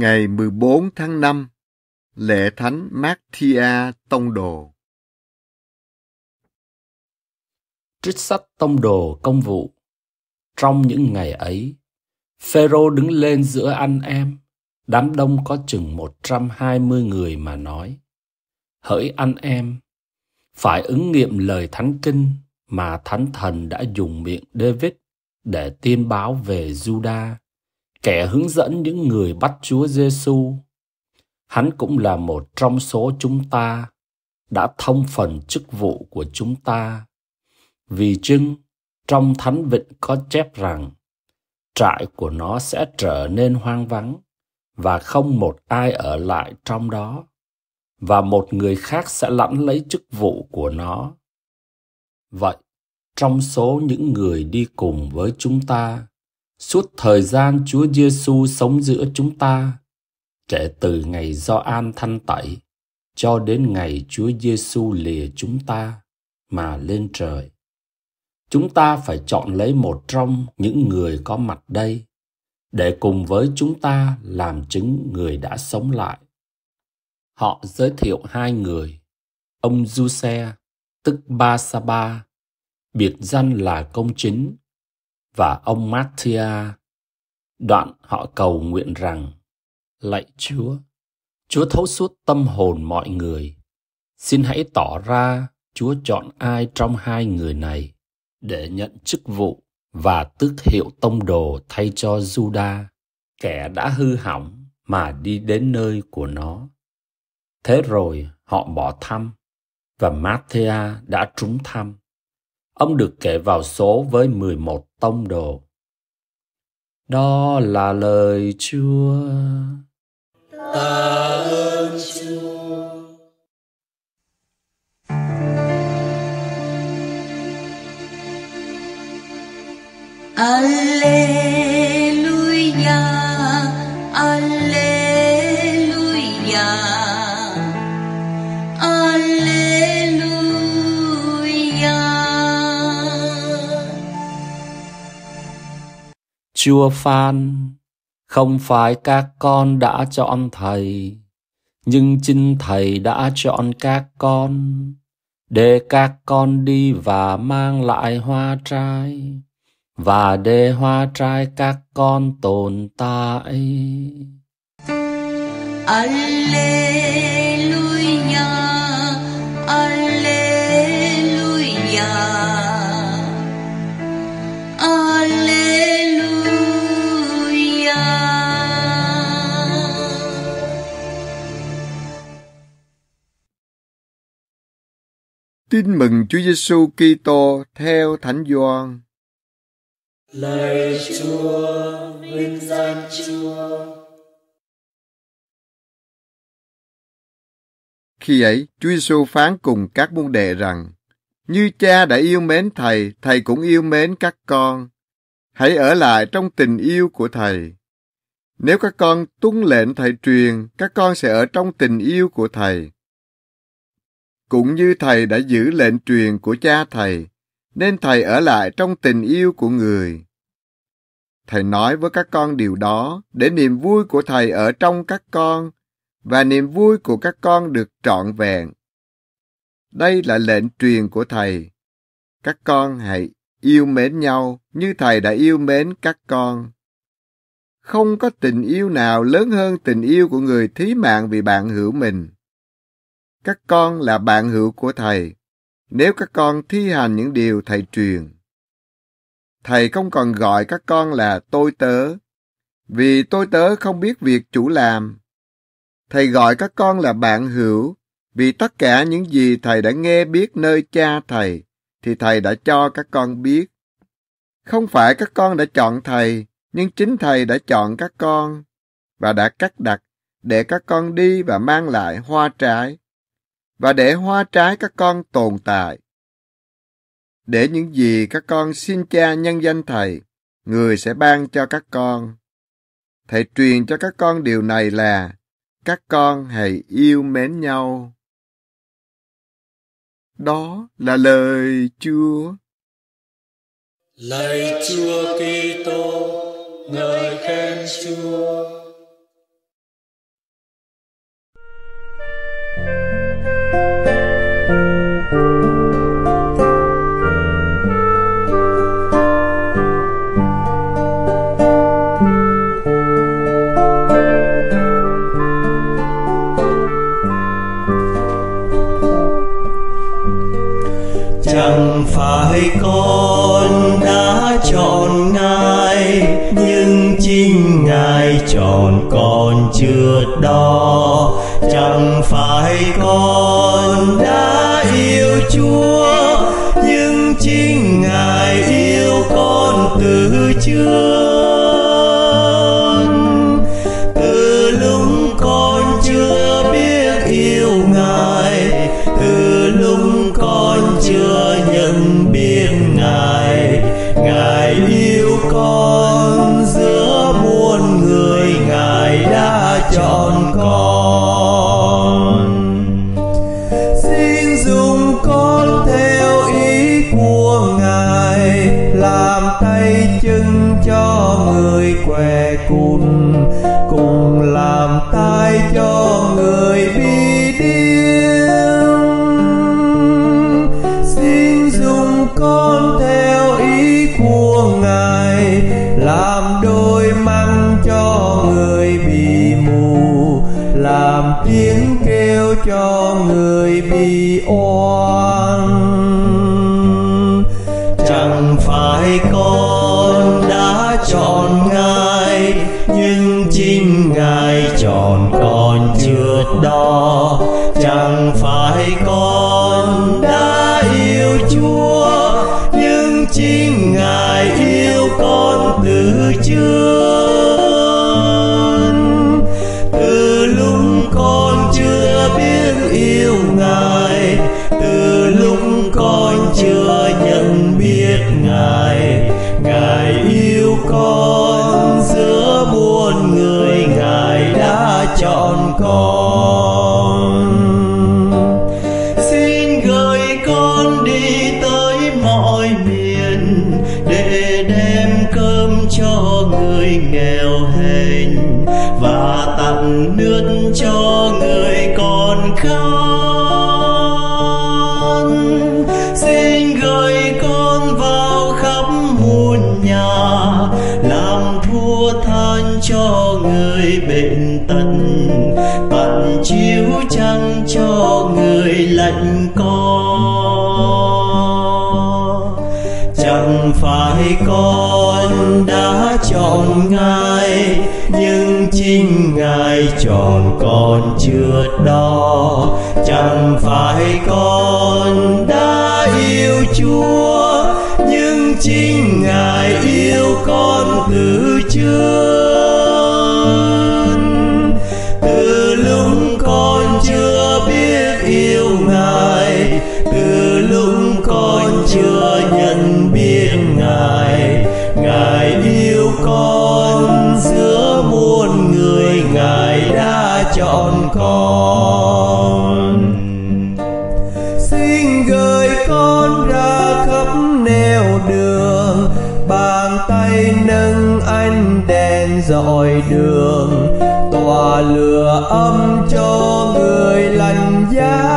Ngày 14 tháng 5, lễ thánh Matthia Tông Đồ. Trích sách Tông Đồ Công vụ Trong những ngày ấy, Phêrô đứng lên giữa anh em, đám đông có chừng 120 người mà nói: Hỡi anh em, phải ứng nghiệm lời thánh kinh mà thánh thần đã dùng miệng David để tiên báo về Juda kẻ hướng dẫn những người bắt Chúa Giêsu. Hắn cũng là một trong số chúng ta đã thông phần chức vụ của chúng ta. Vì chưng trong thánh vịnh có chép rằng trại của nó sẽ trở nên hoang vắng và không một ai ở lại trong đó và một người khác sẽ lãnh lấy chức vụ của nó. Vậy, trong số những người đi cùng với chúng ta suốt thời gian Chúa Giêsu sống giữa chúng ta, kể từ ngày do an thanh tẩy cho đến ngày Chúa Giêsu lìa chúng ta mà lên trời. Chúng ta phải chọn lấy một trong những người có mặt đây để cùng với chúng ta làm chứng người đã sống lại. Họ giới thiệu hai người, ông Giuse, tức Ba Sa Ba, biệt danh là công chính và ông Mattia. Đoạn họ cầu nguyện rằng, Lạy Chúa, Chúa thấu suốt tâm hồn mọi người. Xin hãy tỏ ra Chúa chọn ai trong hai người này để nhận chức vụ và tước hiệu tông đồ thay cho Juda, kẻ đã hư hỏng mà đi đến nơi của nó. Thế rồi họ bỏ thăm và Matthea đã trúng thăm. Ông được kể vào số với 11 tông đồ. Đó là lời Chúa. Ta ơn Chúa phán, không phải các con đã chọn thầy, nhưng chính thầy đã chọn các con, để các con đi và mang lại hoa trái, và để hoa trái các con tồn tại. Alleluia, Chúa Giêsu Kitô theo Thánh Gioan. Lạy Chúa, vinh danh Chúa. Khi ấy, Chúa Giêsu phán cùng các môn đệ rằng: Như cha đã yêu mến thầy, thầy cũng yêu mến các con. Hãy ở lại trong tình yêu của thầy. Nếu các con tuân lệnh thầy truyền, các con sẽ ở trong tình yêu của thầy. Cũng như thầy đã giữ lệnh truyền của cha thầy, nên thầy ở lại trong tình yêu của người. Thầy nói với các con điều đó để niềm vui của thầy ở trong các con và niềm vui của các con được trọn vẹn. Đây là lệnh truyền của thầy. Các con hãy yêu mến nhau như thầy đã yêu mến các con. Không có tình yêu nào lớn hơn tình yêu của người thí mạng vì bạn hữu mình. Các con là bạn hữu của thầy, nếu các con thi hành những điều thầy truyền. Thầy không còn gọi các con là tôi tớ, vì tôi tớ không biết việc chủ làm. Thầy gọi các con là bạn hữu, vì tất cả những gì thầy đã nghe biết nơi cha thầy, thì thầy đã cho các con biết. Không phải các con đã chọn thầy, nhưng chính thầy đã chọn các con và đã cắt đặt để các con đi và mang lại hoa trái và để hoa trái các con tồn tại. Để những gì các con xin cha nhân danh thầy, người sẽ ban cho các con. Thầy truyền cho các con điều này là các con hãy yêu mến nhau. Đó là lời Chúa. Lạy Chúa Kitô, ngợi khen Chúa. chẳng phải con đã chọn ngài, nhưng chính ngài chọn con chưa đo. chẳng phải con chúa, nhưng chính ngài yêu con từ trước. Từ lúc con chưa biết yêu ngài, từ lúc con chưa nhận biết ngài ngài yêu con giữa muôn người, ngài đã chọn con. Nước cho người còn khát. Xin gửi con vào khắp muôn nhà, làm thua than cho người bệnh tật. Tặng chiếu trăng cho người lạnh co. Chẳng phải con đã chọn ngài chính ngài chọn con chưa đó, chẳng phải con đã yêu chúa nhưng chính ngài yêu con từ trước. Tay nâng ánh đèn dọi đường, tỏa lửa ấm cho người lành giá.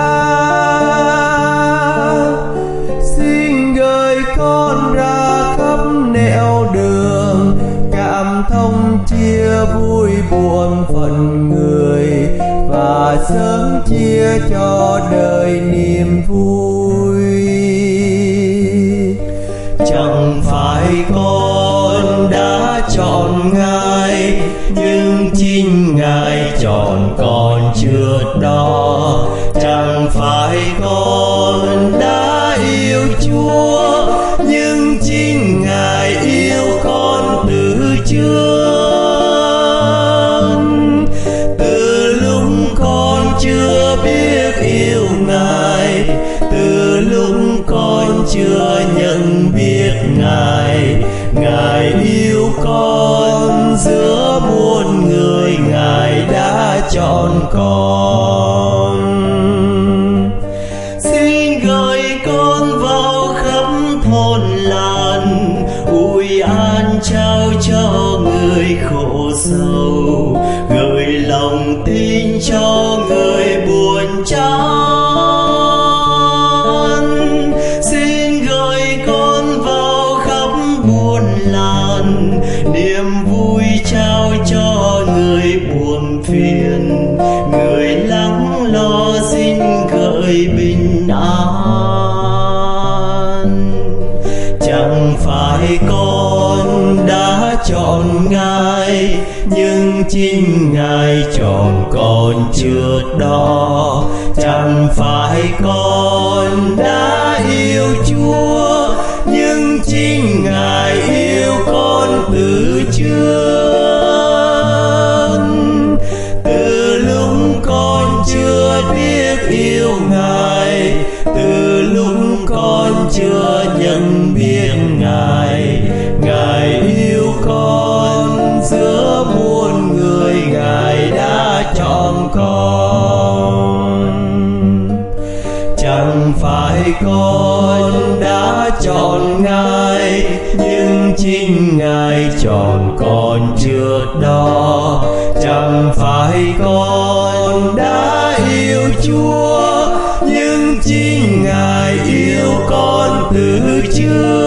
Xin gửi con ra khắp nẻo đường, cảm thông chia vui buồn phận người, và sớm chia cho đời niềm vui. Chọn ngài nhưng chính ngài chọn con chưa đó. Chọn con. Xin gửi con vào khắp thôn làng ui an trao cho người khổ sầu. Gửi lòng tin cho người buồn chán. Xin gửi con vào khắp buôn làng, niềm vui chính ngài chọn con chưa đó chẳng phải con đã đã con. Chẳng phải con đã chọn ngài, nhưng chính ngài chọn con trước đó. Chẳng phải con đã yêu chúa, nhưng chính ngài yêu con từ trước.